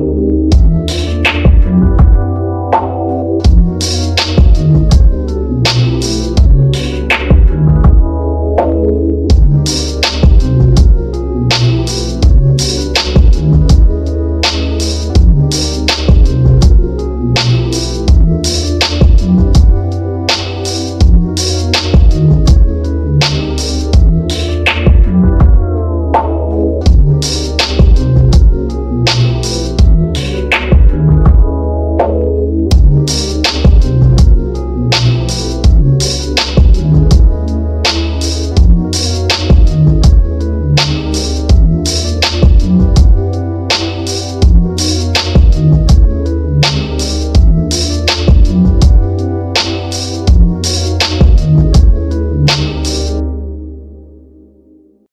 you